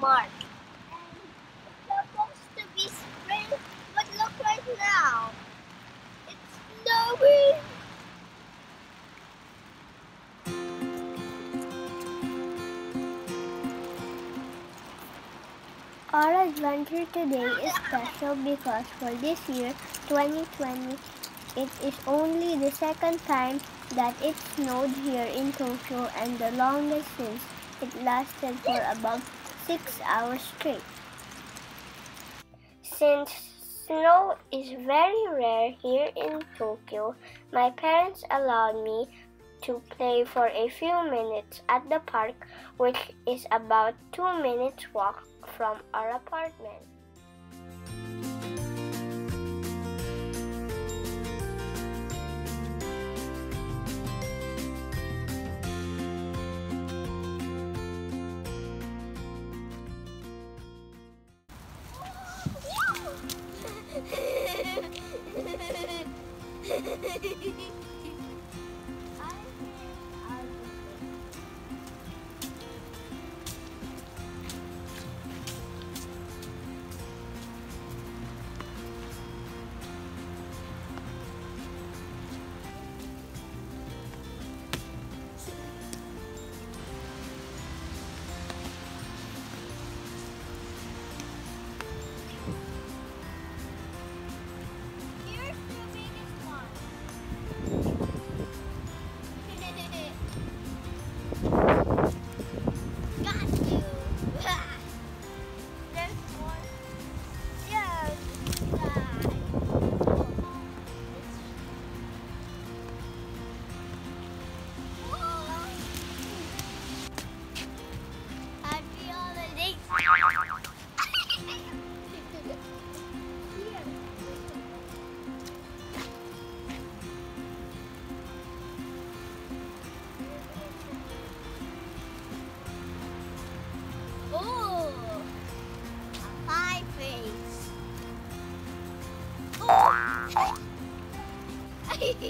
mark. And supposed to be spring, but look right now. It's snowing. Our adventure today is special because for this year, 2020, it is only the second time that it snowed here in Tokyo and the longest since it lasted for about six hours straight. Since snow is very rare here in Tokyo, my parents allowed me to play for a few minutes at the park, which is about two minutes walk from our apartment. Hehehehe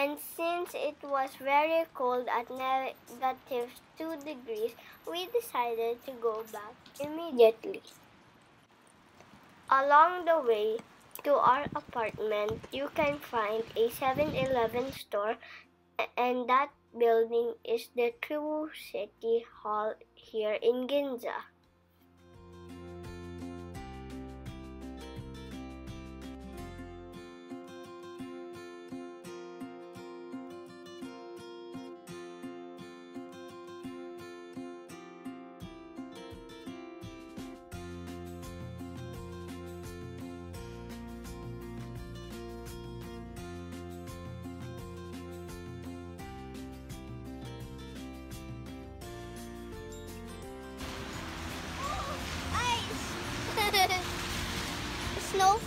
And since it was very cold at negative 2 degrees, we decided to go back immediately. Along the way to our apartment, you can find a 7 Eleven store, and that building is the Chuo City Hall here in Ginza.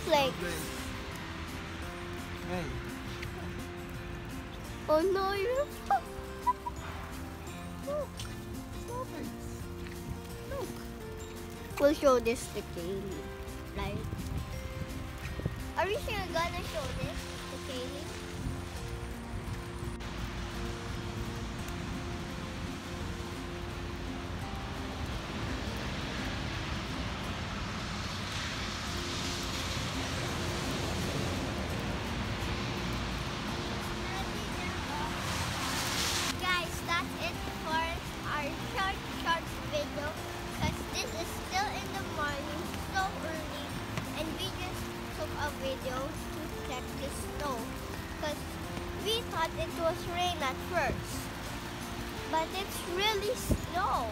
Snowflake. Hey, Oh no, you're. look. Snowflakes. Look. We'll show this to Kaylee. Right? Are we sure gonna show this to Kaylee? Took a video to check the snow. Because we thought it was rain at first. But it's really snow.